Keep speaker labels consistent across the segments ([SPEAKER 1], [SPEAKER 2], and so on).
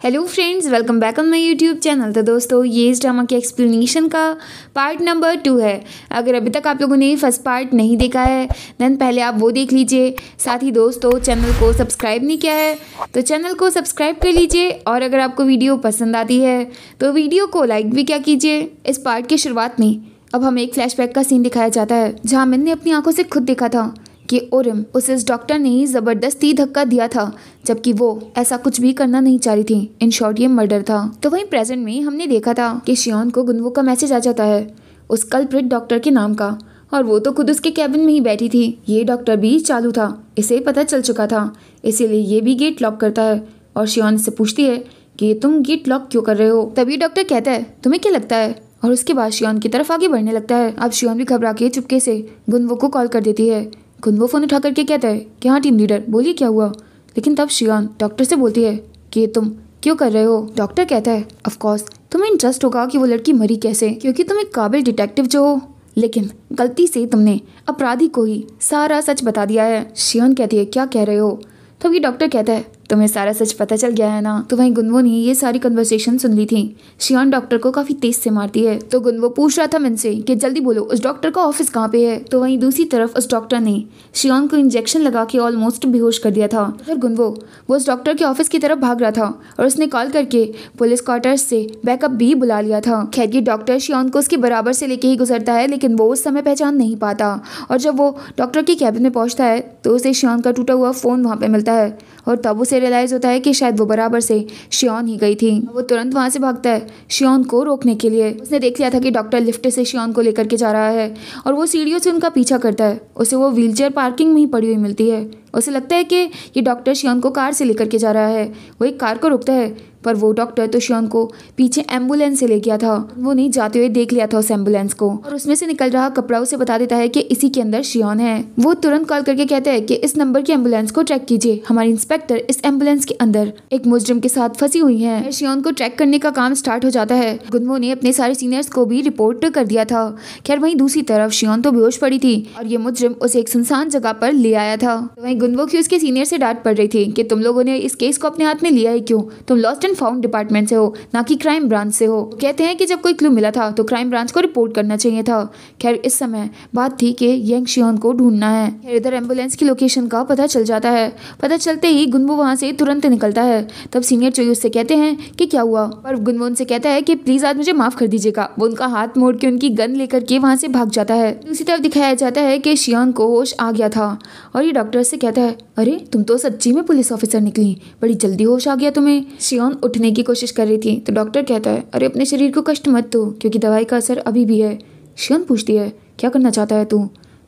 [SPEAKER 1] Hello friends welcome back on my YouTube channel तो दोस्तों, ये इस ड्रामा के एक्सप्लेनेशन का पार्ट नंबर टू है। अगर अभी तक आप लोगों ने फ़र्स्ट पार्ट नहीं देखा है देन पहले आप वो देख लीजिए। साथ ही दोस्तों चैनल को सब्सक्राइब नहीं किया है तो चैनल को सब्सक्राइब कर लीजिए। और अगर आपको वीडियो पसंद आती है तो वीडियो को लाइक भी क्या कीजिए। इस पार्ट की शुरुआत में अब हमें एक फ्लैशबैक का सीन दिखाया जाता है, जहाँ मैंने अपनी आँखों से खुद देखा था। कि ओरिम उसे इस डॉक्टर ने ही ज़बरदस्ती धक्का दिया था, जबकि वो ऐसा कुछ भी करना नहीं चाह रही थी। इन शॉर्ट ये मर्डर था। तो वहीं प्रेजेंट में हमने देखा था कि शियोन को गुनवो का मैसेज आ जाता है, उस कल्प्रिट डॉक्टर के नाम का। और वो तो खुद उसके कैबिन में ही बैठी थी। ये डॉक्टर भी चालू था। इसे पता चल चुका था। इसीलिए ये भी गेट लॉक करता है। और शियोन से पूछती है कि तुम गेट लॉक क्यों कर रहे हो? तभी डॉक्टर कहता है, तुम्हें क्या लगता है? और उसके बाद शियोन की तरफ़ आगे बढ़ने लगता है। अब शियोन भी घबरा के चुपके से गुनवो को कॉल कर देती है। गुनवो फ़ोन उठा करके कहता है कि हाँ टीम लीडर, बोलिए क्या हुआ? लेकिन तब शियान डॉक्टर से बोलती है कि तुम क्यों कर रहे हो? डॉक्टर कहता है ऑफकोर्स तुम्हें इंटरेस्ट होगा कि वो लड़की मरी कैसे, क्योंकि तुम एक काबिल डिटेक्टिव जो हो। लेकिन गलती से तुमने अपराधी को ही सारा सच बता दिया है। शियान कहती है, क्या कह रहे हो? तब ये डॉक्टर कहता है तुम्हें सारा सच पता चल गया है ना? तो वहीं गुनवो ने ये सारी कन्वर्सेशन सुन ली थी। शियान डॉक्टर को काफ़ी तेज से मारती है। तो गुनवो पूछ रहा था मन से कि जल्दी बोलो, उस डॉक्टर का ऑफ़िस कहाँ पे है? तो वहीं दूसरी तरफ़ उस डॉक्टर ने शियान को इंजेक्शन लगा के ऑलमोस्ट बेहोश कर दिया था। फिर गुनवो, वो उस डॉक्टर के ऑफ़िस की तरफ़ भाग रहा था और उसने कॉल करके पुलिस क्वार्टर्स से बैकअप भी बुला लिया था। खैर, ये डॉक्टर शियान को उसके बराबर से लेके ही गुजरता है, लेकिन वो उस समय पहचान नहीं पाता। और जब वो डॉक्टर के कैबिन में पहुँचता है तो उसे शियान का टूटा हुआ फ़ोन वहाँ पे मिलता है। और तब उसे रियलाइज़ होता है कि शायद वो बराबर से शियोन ही गई थी। वो तुरंत वहाँ से भागता है, शियोन को रोकने के लिए। उसने देख लिया था कि डॉक्टर लिफ्ट से शियोन को लेकर के जा रहा है और वो सीढ़ियों से उनका पीछा करता है। उसे वो व्हीलचेयर पार्किंग में ही पड़ी हुई मिलती है। उसे लगता है कि ये डॉक्टर श्योन को कार से लेकर के जा रहा है। वो एक कार को रोकता है। पर वो डॉक्टर तो शियोन को पीछे एंबुलेंस से ले गया था। वो नहीं, जाते हुए देख लिया था उस एंबुलेंस को। और उसमें से निकल रहा कपड़ा उसे बता देता है कि इसी के अंदर शियोन है। वो तुरंत कॉल करके कहते हैं कि इस नंबर की एंबुलेंस को ट्रैक कीजिए। हमारे इंस्पेक्टर इस एंबुलेंस के अंदर एक मुजरिम के साथ फंसी हुई है। शियोन को ट्रैक करने का काम स्टार्ट हो जाता है। गुनवो ने अपने सारे सीनियर्स को भी रिपोर्ट कर दिया था। खैर, वहीं दूसरी तरफ़ शियोन तो बेहोश पड़ी थी और ये मुजरिम उसे एक सुनसान जगह पर ले आया था। वहीं गुनवो की उसके सीनियर से डांट पड़ रही थी कि तुम लोगों ने इस केस को अपने हाथ में लिया है क्यों? तुम लॉस्ट एंड फाउंड डिपार्टमेंट से हो, ना कि क्राइम ब्रांच से हो। कहते हैं कि जब कोई क्लू मिला था तो क्राइम ब्रांच को रिपोर्ट करना चाहिए था। खैर, इस समय बात थी कि यंग शियोन को ढूंढना है। खैर, इधर एंबुलेंस की लोकेशन का पता चल जाता है। पता चलते ही गुनबो वहाँ से तुरंत निकलता है। तब सीनियर चोई उससे कहते हैं कि क्या हुआ? पर गुनबो उनसे कहता है कि प्लीज़ आज मुझे माफ़ कर दीजिएगा। वो उनका हाथ मोड़ के उनकी गन लेकर के वहाँ से भाग जाता है। दूसरी तरफ़ दिखाया जाता है कि शियोन को होश आ गया था। और ये डॉक्टर से कहता है अरे, तुम तो सच्ची में पुलिस ऑफिसर निकली बड़ी जल्दी होश आ गया तुम्हें। शियोन उठने की कोशिश कर रही थी तो डॉक्टर कहता है, अरे, अपने शरीर को कष्ट मत दो, क्योंकि दवाई का असर अभी भी है। शियोन पूछती है, क्या करना चाहता है तू?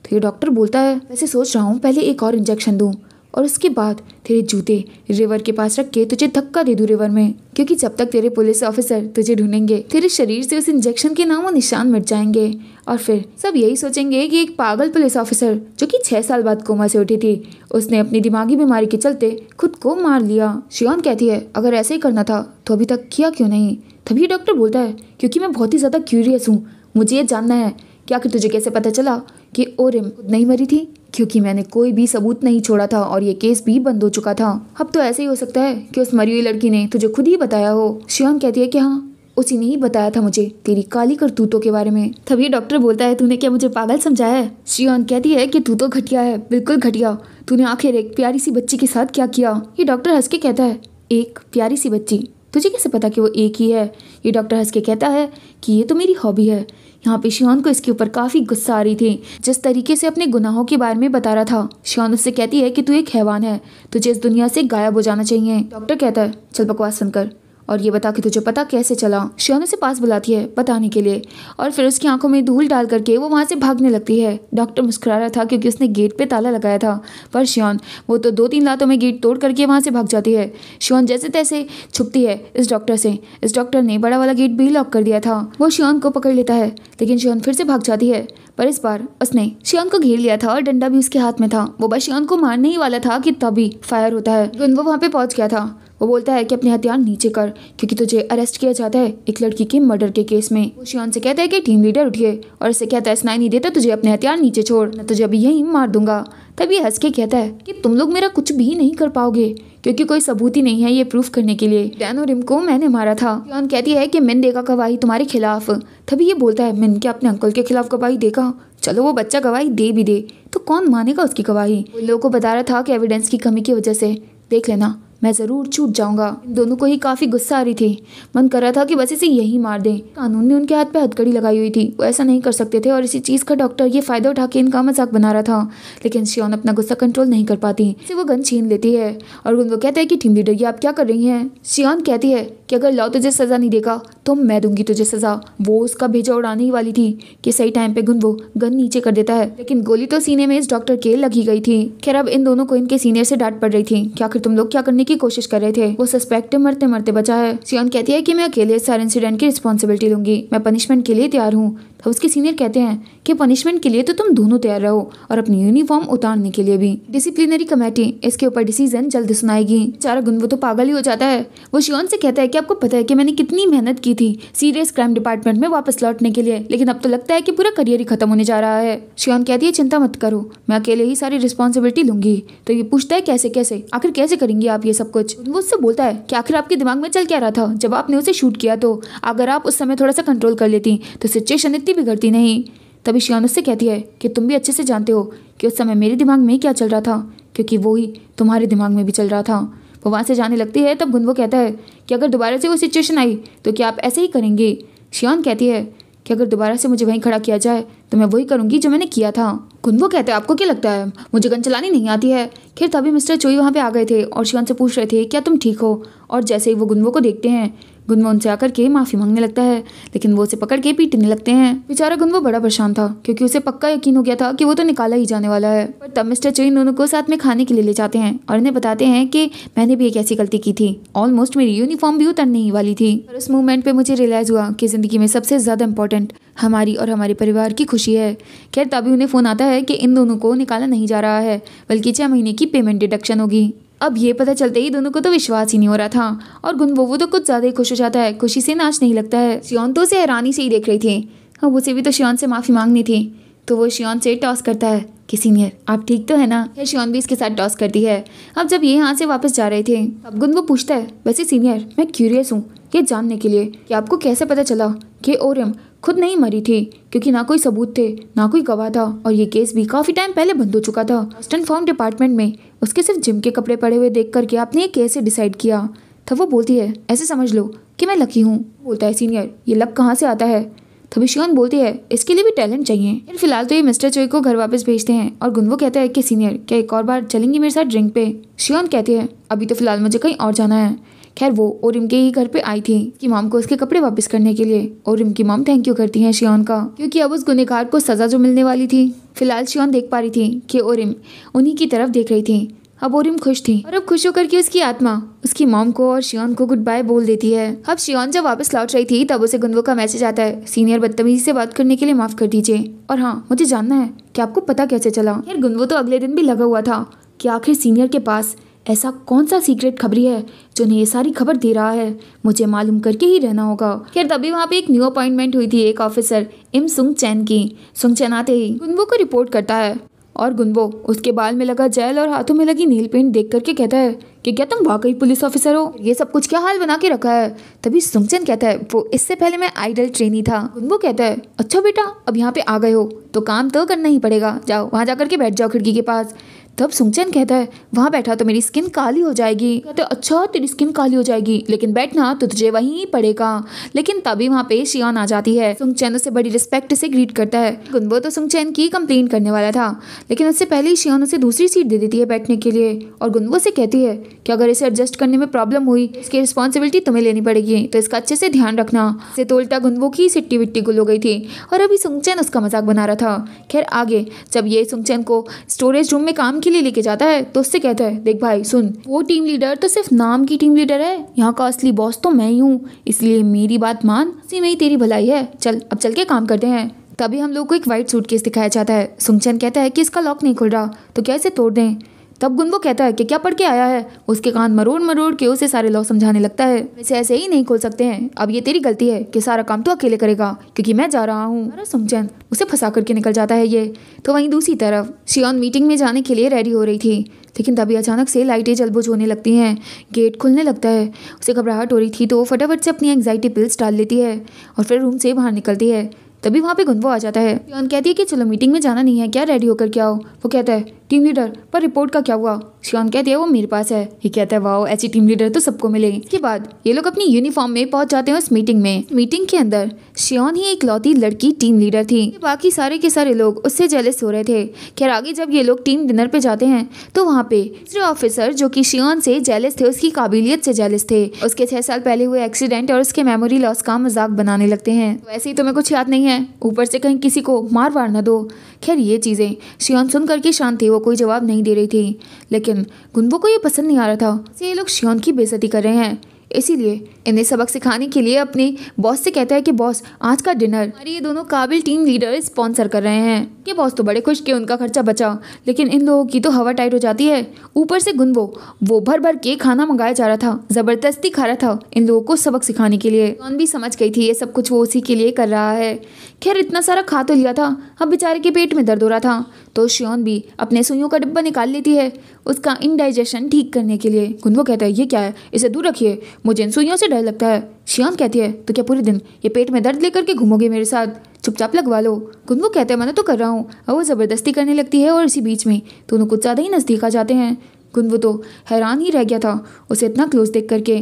[SPEAKER 1] तो ये डॉक्टर बोलता है, वैसे सोच रहा हूँ, पहले एक और इंजेक्शन दूँ। और उसके बाद तेरे जूते रिवर के पास रख के तुझे धक्का दे दूँ रिवर में। क्योंकि जब तक तेरे पुलिस ऑफिसर तुझे ढूंढेंगे, तेरे शरीर से उस इंजेक्शन के नाम निशान मिट जाएँगे। और फिर सब यही सोचेंगे कि एक पागल पुलिस ऑफिसर जो कि छह साल बाद कोमा से उठी थी, उसने अपनी दिमागी बीमारी के चलते खुद को मार लिया। शियान कहती है, अगर ऐसे ही करना था तो अभी तक किया क्यों नहीं? तभी डॉक्टर बोलता है, क्योंकि मैं बहुत ही ज़्यादा क्यूरियस हूँ। मुझे ये जानना है कि तुझे कैसे पता चला कि ओरिम नहीं मरी थी? क्योंकि मैंने कोई भी सबूत नहीं छोड़ा था और ये केस भी बंद हो चुका था। अब तो ऐसे ही हो सकता है कि उस मरी हुई लड़की ने तुझे खुद ही बताया हो। शियान कहती है कि हाँ उसी ने ही बताया था मुझे तेरी काली करतूतों के बारे में। तभी डॉक्टर बोलता है, तूने क्या मुझे पागल समझाया है? शियान कहती है कि तू तो घटिया है, बिल्कुल घटिया। तूने आखिर एक प्यारी सी बच्ची के साथ क्या किया? ये डॉक्टर हंस के कहता है, एक प्यारी सी बच्ची। तुझे कैसे पता कि वो एक ही है? ये डॉक्टर हंस के कहता है कि ये तो मेरी हॉबी है। यहाँ पे शियान को इसके ऊपर काफ़ी गुस्सा आ रही थी। जिस तरीके से अपने गुनाहों के बारे में बता रहा था शियान उससे कहती है कि तू एक हैवान है, तुझे इस दुनिया से गायब हो जाना चाहिए। डॉक्टर कहता है, चल बकवास सुनकर। और ये बता कि तुझे पता कैसे चला? श्योन उसे पास बुलाती है बताने के लिए। और फिर उसकी आँखों में धूल डाल करके वो वहाँ से भागने लगती है। डॉक्टर मुस्कुरा रहा था क्योंकि उसने गेट पे ताला लगाया था। पर श्योन, वो तो दो तीन लातों में गेट तोड़ करके वहाँ से भाग जाती है। श्योन जैसे तैसे छुपती है इस डॉक्टर से। इस डॉक्टर ने बड़ा वाला गेट भी लॉक कर दिया था। वो श्योन को पकड़ लेता है, लेकिन श्योन फिर से भाग जाती है। पर इस बार उसने शियान को घेर लिया था और डंडा भी उसके हाथ में था। वो बस शियान को मारने ही वाला था कि तभी फायर होता है। वो वहाँ पे पहुँच गया था। वो बोलता है कि अपने हथियार नीचे कर, क्योंकि तुझे अरेस्ट किया जाता है एक लड़की के मर्डर के केस में। वो शियान से कहता है कि टीम लीडर उठिए, और इसे कहता है, सुनाई नहीं देता तुझे, अपने हथियार नीचे छोड़, मैं तुझे अभी यहीं मार दूँगा। तभी हंस के कहता है कि तुम लोग मेरा कुछ भी नहीं कर पाओगे, क्योंकि कोई सबूत ही नहीं है ये प्रूफ करने के लिए। डैन और रिम को मैंने मारा था। शियान कहती है कि मिन देगा गवाही तुम्हारे खिलाफ। तभी ये बोलता है, मिन के अपने अंकल के खिलाफ गवाही देखा? चलो वो बच्चा गवाही दे भी दे तो कौन मानेगा उसकी गवाही? लोगों को बता रहा था कि एविडेंस की कमी की वजह से। देख लेना। मैं ज़रूर छूट जाऊँगा। दोनों को ही काफ़ी गुस्सा आ रही थी। मन कर रहा था कि बस इसे यही मार दें। कानून ने उनके हाथ पे हथकड़ी लगाई हुई थी। वो ऐसा नहीं कर सकते थे और इसी चीज़ का डॉक्टर ये फ़ायदा उठा के इनका मज़ाक बना रहा था। लेकिन श्योन अपना गुस्सा कंट्रोल नहीं कर पाती। इसे वो गन छीन लेती है। और उनको कहते हैं कि, टीम लीडर ये आप क्या कर रही हैं? श्योन कहती है कि अगर लॉ तुझे सज़ा नहीं देगा तो मैं दूँगी तुझे सज़ा। वो उसका भेजा उड़ाने ही वाली थी कि सही टाइम पे गुन वो गन नीचे कर देता है। लेकिन गोली तो सीने में इस डॉक्टर के लगी गई थी। खैर, अब इन दोनों को इनके सीनियर से डांट पड़ रही थी कि आखिर तुम लोग क्या करने की कोशिश कर रहे थे। वो सस्पेक्ट मरते मरते बचा है। सियोन कहती है की मैं अकेले सारे इंसिडेंट की रिस्पॉन्सिबिलिटी लूँगी। मैं पनिशमेंट के लिए तैयार हूँ। तो उसके सीनियर कहते हैं कि पनिशमेंट के लिए तो तुम दोनों तैयार रहो और अपनी यूनिफॉर्म उतारने के लिए भी। डिसिप्लिनरी कमेटी इसके ऊपर डिसीज़न जल्द सुनाएगी। चारा गुन वो तो पागल ही हो जाता है। वो शिवन से कहता है कि आपको पता है कि मैंने कितनी मेहनत की थी सीरियस क्राइम डिपार्टमेंट में वापस लौटने के लिए, लेकिन अब तो लगता है कि पूरा करियर ही खत्म होने जा रहा है। शिवन कहती है, चिंता मत करो, मैं अकेले ही सारी रिस्पॉन्सिबिलिटी लूँगी। तो ये पूछता है, कैसे कैसे? आखिर कैसे करेंगे आप ये सब कुछ? वो उससे बोलता है कि, आखिर आपके दिमाग में चल क्या रहा था? जब आपने उसे शूट किया तो अगर आप उस समय थोड़ा सा कंट्रोल कर लेती तो सिचुएशन इतनी बिगड़ती नहीं। तभी शियान उससे कहती है कि तुम भी अच्छे से जानते हो कि उस समय मेरे दिमाग में क्या चल रहा था, क्योंकि वो ही तुम्हारे दिमाग में भी चल रहा था। वो वहाँ से जाने लगती है, तब गुनवो कहता है कि अगर दोबारा से वो सिचुएशन आई तो क्या आप ऐसे ही करेंगे? शियान कहती है कि अगर दोबारा से मुझे वहीं खड़ा किया जाए तो मैं वही करूँगी जो मैंने किया था। गुनवो कहते हैं, आपको क्या लगता है? मुझे गन चलानी नहीं आती है। खैर तभी मिस्टर चोई वहाँ पे आ गए थे और शिवान से पूछ रहे थे, क्या तुम ठीक हो? और जैसे ही वो गुनवो को देखते हैं गुनवो उनसे आकर के माफ़ी मांगने लगता है, लेकिन वो उसे पकड़ के पीटने लगते हैं। बेचारा गुनवो बड़ा परेशान था, क्योंकि उसे पक्का यकीन हो गया था कि वो तो निकाला ही जाने वाला है। पर तब मिस्टर चोई दोनों को साथ में खाने के लिए ले जाते हैं और इन्हें बताते हैं कि, मैंने भी एक ऐसी गलती की थी। ऑलमोस्ट मेरी यूनिफॉर्म भी उतरने ही वाली थी। और उस मूवमेंट पे मुझे रियलाइज़ हुआ कि ज़िंदगी में सबसे ज़्यादा इंपॉर्टेंट हमारी और हमारे परिवार की खुशी है। खैर, तभी उन्हें फ़ोन आता है कि इन दोनों को निकाला नहीं जा रहा है, बल्कि छः महीने की पेमेंट डिडक्शन होगी। अब ये पता चलते ही दोनों को तो विश्वास ही नहीं हो रहा था। और गुनवो वो तो कुछ ज़्यादा ही खुश हो जाता है। खुशी से नाच नहीं लगता है। शियोन तो उसे हैरानी से ही देख रही थी। अब उसे भी तो शियोन से माफ़ी मांगनी थी। तो वो शियोन से टॉस करता है कि, सीनियर, आप ठीक तो है ना? या शियोन भी इसके साथ टॉस करती है। अब जब ये यहाँ से वापस जा रहे थे, अब गुन, वो पूछता है, वैसे सीनियर, मैं क्यूरियस हूँ ये जानने के लिए कि आपको कैसे पता चला? कि ओरियम खुद नहीं मरी थी, क्योंकि ना कोई सबूत थे, ना कोई गवाह था, और ये केस भी काफ़ी टाइम पहले बंद हो चुका था। वेस्टर्न फॉर्म डिपार्टमेंट में उसके सिर्फ़ जिम के कपड़े पड़े हुए देख करके आपने ये केस डिसाइड किया। तब वो बोलती है, ऐसे समझ लो कि मैं लकी हूँ, बोलता है सीनियर, ये लक कहाँ से आता है? तभी शियोन बोलती है, इसके लिए भी टैलेंट चाहिए। फिर फ़िलहाल तो ये मिस्टर चोई को घर वापस भेजते हैं, और गुनवो कहता है कि, सीनियर, क्या एक और बार चलेंगी मेरे साथ ड्रिंक पे? शियोन कहती है, अभी तो फ़िलहाल मुझे कहीं और जाना है। खैर वो ओरिम के ही घर पे आई थी कि मॉम को उसके कपड़े वापस करने के लिए। ओरिम की मॉम थैंक यू करती हैं शियोन का, क्योंकि अब उस गुनेगार को सजा जो मिलने वाली थी। फ़िलहाल शियोन देख पा रही थी कि ओरिम उन्हीं की तरफ़ देख रही थी। अब ओरिम खुश थी और अब खुश होकर के उसकी आत्मा, उसकी मॉम को और शियोन को गुड बाय बोल देती है। अब शियोन जब वापस लौट रही थी, तब उसे गुनवो का मैसेज आता है सीनियर बदतमीजी से बात करने के लिए माफ़ कर दीजिए। और हाँ मुझे जानना है कि आपको पता कैसे चला? यार गुनवो तो अगले दिन भी लगा हुआ था कि आखिर सीनियर के पास ऐसा कौन सा सीक्रेट खबरी है जो उन्हें ये सारी खबर दे रहा है? मुझे मालूम करके ही रहना होगा। खैर, तभी वहाँ पे एक न्यू अपॉइंटमेंट हुई थी एक ऑफिसर इम सुंग चैन की। सुंग चैन आते ही गुनवो को रिपोर्ट करता है। और गुनबो उसके बाल में लगा जेल और हाथों में लगी नील पेंट देख करके कहता है कि क्या तुम वाकई पुलिस ऑफिसर हो? ये सब कुछ क्या हाल बना के रखा है? तभी सुंगचन कहता है, वो इससे पहले मैं आइडल ट्रेनी था। गुनवो कहता है अच्छा बेटा, अब यहाँ पे आ गए हो तो काम तो करना ही पड़ेगा। जाओ, वहाँ जाकर के बैठ जाओ खिड़की के पास। तब सुंगचन कहता है, वहाँ बैठा तो मेरी स्किन काली हो जाएगी। कहते अच्छा तेरी स्किन काली हो जाएगी, लेकिन बैठना तो तुझे वहीं पड़ेगा। लेकिन तभी वहाँ पे शियान आ जाती है। सुंगचैन उसे बड़ी रिस्पेक्ट से ग्रीट करता है। गुनबो तो सुंगचैन की कंप्लेन करने वाला था, लेकिन उससे पहले ही शियान उसे दूसरी सीट दे देती है बैठने के लिए। और गुनबो से कहती है कि अगर इसे एडजस्ट करने में प्रॉब्लम हुई, इसकी रिस्पॉन्सिबिलिटी तुम्हें लेनी पड़ेगी तो इसका अच्छे से ध्यान रखना। से तो उल्टा गुनबो की सिट्टी विट्टी गुल हो गई थी। और अभी सुंगचैन उसका मज़ाक बना रहा था। खैर, आगे, जब ये सुंगचैन को स्टोरेज रूम में काम के लिए लेके जाता है तो उससे कहता है, देख भाई, सुन, वो टीम लीडर तो सिर्फ़ नाम की टीम लीडर है। यहाँ का असली बॉस तो मैं ही हूँ, इसलिए मेरी बात मान, उसी में ही तेरी भलाई है। चल, अब चल के काम करते हैं। तभी हम लोग को एक व्हाइट सूटकेस दिखाया जाता है। सुंगचन कहता है कि इसका लॉक नहीं खुल रहा तो क्या इसे तोड़ दें? तब गुनवो कहता है कि क्या पढ़ के आया है? उसके कान मरोड़ मरोड़ के उसे सारे लॉ समझाने लगता है। वैसे ऐसे ही नहीं खोल सकते हैं। अब ये तेरी गलती है कि सारा काम तो अकेले करेगा, क्योंकि मैं जा रहा हूँ। सुमचैन उसे फंसा करके निकल जाता है ये। तो वहीं दूसरी तरफ़, शियोन मीटिंग में जाने के लिए रेडी हो रही थी। लेकिन तभी अचानक से लाइटें जलबुझ होने लगती हैं। गेट खुलने लगता है। उसे घबराहट हो रही थी तो वो फटाफट से अपनी एंग्जाइटी पिल्स डाल लेती है और फिर रूम से बाहर निकलती है। तभी वहाँ पे गुनवो आ जाता है। शियोन कहती है कि चलो मीटिंग में जाना नहीं है, क्या रेडी होकर क्या हो? वो कहता है टीम लीडर पर रिपोर्ट का क्या हुआ? शियोन कहती है, वो मेरे पास है। ये कहता है वाओ ऐसी टीम लीडर तो सबको मिले इसके बाद ये लोग अपनी यूनिफॉर्म में पहुँच जाते हैं उस मीटिंग में। मीटिंग के अंदर शियोन ही एक लौती लड़की टीम लीडर थी। बाकी सारे के सारे लोग उससे जेलस हो रहे थे। खैर, आगे जब ये लोग टीम डिनर पे जाते हैं तो वहाँ पे दूसरे ऑफिसर जो कि शियोन से जेलस थे, उसकी काबिलियत से जेलस थे। उसके छह साल पहले हुए एक्सीडेंट और उसके मेमोरी लॉस का मज़ाक बनाने लगते हैं। वैसे ही तुम्हें कुछ याद नहीं है? ऊपर से कहीं किसी को मार वार ना दो। खैर, ये चीज़ें शियोन सुन करके शांत थी, वो कोई जवाब नहीं दे रही थी। लेकिन गुनबो को ये पसंद नहीं आ रहा था ये लोग शियोन की बेजती कर रहे हैं। इसीलिए इन्हें सबक सिखाने के लिए अपने बॉस से कहता है कि बॉस आज का डिनर हमारी ये दोनों काबिल टीम लीडर स्पॉन्सर कर रहे हैं। ये बॉस तो बड़े खुश के उनका खर्चा बचा, लेकिन इन लोगों की तो हवा टाइट हो जाती है। ऊपर से गुनवो वो भर भर के खाना मंगाया जा रहा था, ज़बरदस्ती खा रहा था इन लोगों को सबक सिखाने के लिए। कौन भी समझ गई थी, ये सब कुछ वो उसी के लिए कर रहा है। खैर, इतना सारा खा तो लिया था, अब बेचारे के पेट में दर्द हो रहा था। तो श्योन भी अपने सुइयों का डिब्बा निकाल लेती है, उसका इनडाइजेशन ठीक करने के लिए। गुनवो कहता है, ये क्या है? इसे दूर रखिए, मुझे इन सुइयों से डर लगता है। शियान कहती है तो क्या पूरे दिन ये पेट में दर्द लेकर के घूमोगे मेरे साथ? चुपचाप लगवा लो। गुनवो कहते हैं मैंने तो कर रहा हूँ। और वो ज़बरदस्ती करने लगती है और इसी बीच में दोनों कुछ ज़्यादा ही नज़दीक आ जाते हैं। गुनवो तो हैरान ही रह गया था उसे इतना क्लोज देख करके।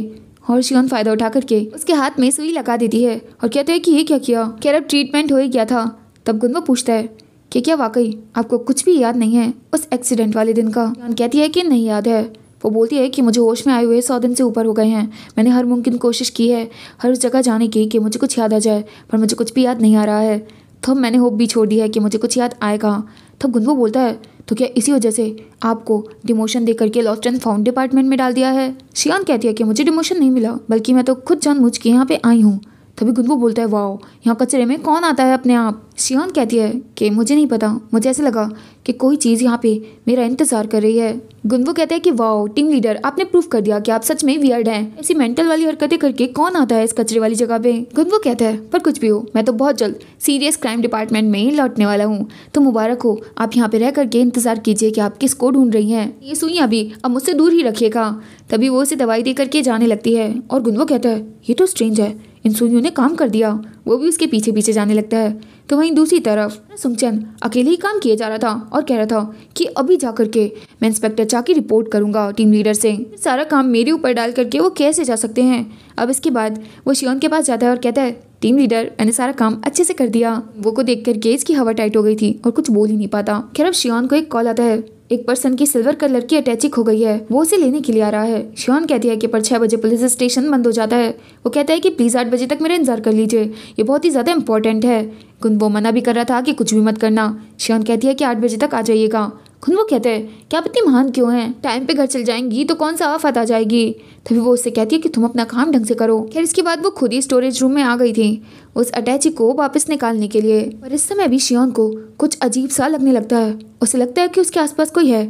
[SPEAKER 1] और शियोन फ़ायदा उठा करके उसके हाथ में सुई लगा देती है और कहते हैं कि ये क्या किया? खैर अब ट्रीटमेंट हो ही गया था। तब गुनवो पूछता है कि क्या वाकई आपको कुछ भी याद नहीं है उस एक्सीडेंट वाले दिन का? कहती है कि नहीं याद है। वो बोलती है कि मुझे होश में आए हुए सौ दिन से ऊपर हो गए हैं। मैंने हर मुमकिन कोशिश की है, हर जगह जाने की कि मुझे कुछ याद आ जाए, पर मुझे कुछ भी याद नहीं आ रहा है। तब मैंने होप भी छोड़ दी है कि मुझे कुछ याद आएगा तब गुनवो बोलता है तो क्या इसी वजह से आपको डिमोशन दे करके लॉस्ट एंड फाउंड डिपार्टमेंट में डाल दिया है? शियान कहती है कि मुझे डिमोशन नहीं मिला, बल्कि मैं तो खुद जान मुझ के यहाँ पे आई हूँ। तभी गुनगु बोलता है, वाओ, यहाँ कचरे में कौन आता है अपने आप? शियान कहती है कि मुझे नहीं पता, मुझे ऐसा लगा कि कोई चीज़ यहाँ पे मेरा इंतज़ार कर रही है। गुनवो कहते हैं कि, वाओ, टीम लीडर, आपने प्रूफ कर दिया कि आप सच में वियर्ड हैं। ऐसी मेंटल वाली हरकतें करके कौन आता है इस कचरे वाली जगह पे? गुनवो कहता है, पर कुछ भी हो, मैं तो बहुत जल्द सीरियस क्राइम डिपार्टमेंट में लौटने वाला हूँ। तो मुबारक हो, आप यहाँ पे रह करके इंतज़ार कीजिए कि आप किसको ढूंढ रही हैं। ये सुइयाँ भी अब मुझसे दूर ही रखिएगा। तभी वो उसे दवाई दे करके जाने लगती है और गुनवो कहता है, ये तो स्ट्रेंज है, इन सुइयों ने काम कर दिया। वो भी उसके पीछे पीछे जाने लगता है। तो वहीं दूसरी तरफ़ सुमचंद अकेले ही काम किए जा रहा था और कह रहा था कि अभी जा करके मैं इंस्पेक्टर चा की रिपोर्ट करूँगा टीम लीडर से। सारा काम मेरे ऊपर डाल करके वो कैसे जा सकते हैं? अब इसके बाद वो शिवन के पास जाता है और कहता है, टीम लीडर, मैंने सारा काम अच्छे से कर दिया। वो को देख कर करके इसकी हवा टाइट हो गई थी और कुछ बोल ही नहीं पाता। खैर, अब शियोन को एक कॉल आता है। एक पर्सन की सिल्वर कलर की अटैचिक हो गई है। वो उसे लेने के लिए आ रहा है। शिवान कहती है कि पर छह बजे पुलिस स्टेशन बंद हो जाता है। वो कहता है कि, प्लीज़ आठ बजे तक मेरा इंतज़ार कर लीजिए। ये बहुत ही ज़्यादा इंपॉर्टेंट है। वो मना भी कर रहा था कि कुछ भी मत करना। शिवान कहती है कि आठ बजे तक आ जाइएगा। वो कहते हैं कि आप इतनी महान क्यों हैं? टाइम पे घर चल जाएँगी तो कौन सा आफत आ जाएगी? तभी वो उससे कहती है कि तुम अपना काम ढंग से करो। खैर, इसके बाद वो खुद ही स्टोरेज रूम में आ गई थी, उस अटैची को वापस निकालने के लिए। पर इस समय भी शियोन को कुछ अजीब सा लगने लगता है। उसे लगता है कि उसके आसपास कोई है।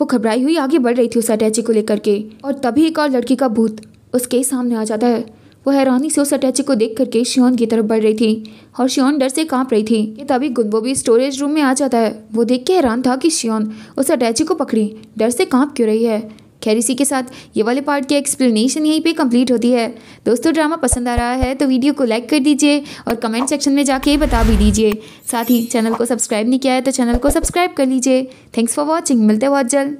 [SPEAKER 1] वो घबराई हुई आगे बढ़ रही थी उस अटैची को लेकर के। और तभी एक और लड़की का भूत उसके सामने आ जाता है। वो हैरानी से उस अटैची को देख करके शियोन की तरफ़ बढ़ रही थी और शियोन डर से काँप रही थी कि तभी गुनबो भी स्टोरेज रूम में आ जाता है। वो देख के हैरान था कि शियोन उस अटैची को पकड़ी। डर से काँप क्यों रही है? खैर, इसी के साथ ये वाले पार्ट की एक्सप्लेनेशन यहीं पे कंप्लीट होती है। दोस्तों ड्रामा पसंद आ रहा है तो वीडियो को लाइक कर दीजिए और कमेंट सेक्शन में जाके बता भी दीजिए। साथ ही चैनल को सब्सक्राइब नहीं किया है तो चैनल को सब्सक्राइब कर लीजिए। थैंक्स फॉर वॉचिंग मिलते बहुत जल्द।